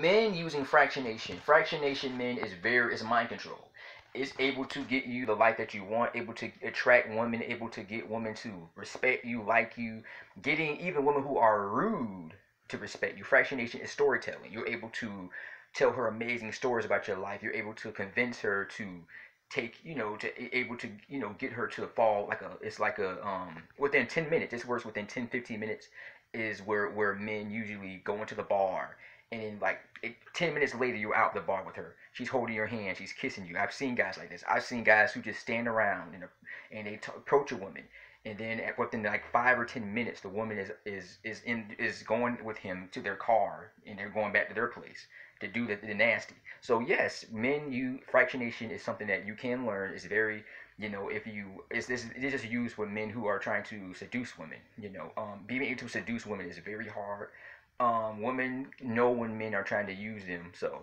men using fractionation, fractionation men is very is mind control. It's able to get you the life that you want, able to attract women, able to get women to respect you, like you, getting even women who are rude to respect you. Fractionation is storytelling. You're able to tell her amazing stories about your life. You're able to convince her to take, you know, to able to, you know, get her to fall like a, it's like a, um, within 10 minutes, this works within 10, 15 minutes is where, where men usually go into the bar and then like it, 10 minutes later you're out the bar with her. She's holding your hand. She's kissing you. I've seen guys like this. I've seen guys who just stand around and, and they t- approach a woman. And then within like five or ten minutes the woman is is is in is going with him to their car and they're going back to their place to do the, the nasty. So yes men you fractionation is something that you can learn. It's very you know if you it's this it's just used with men who are trying to seduce women you know. Um being able to seduce women is very hard um women know when men are trying to use them so